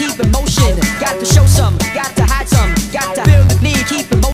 to the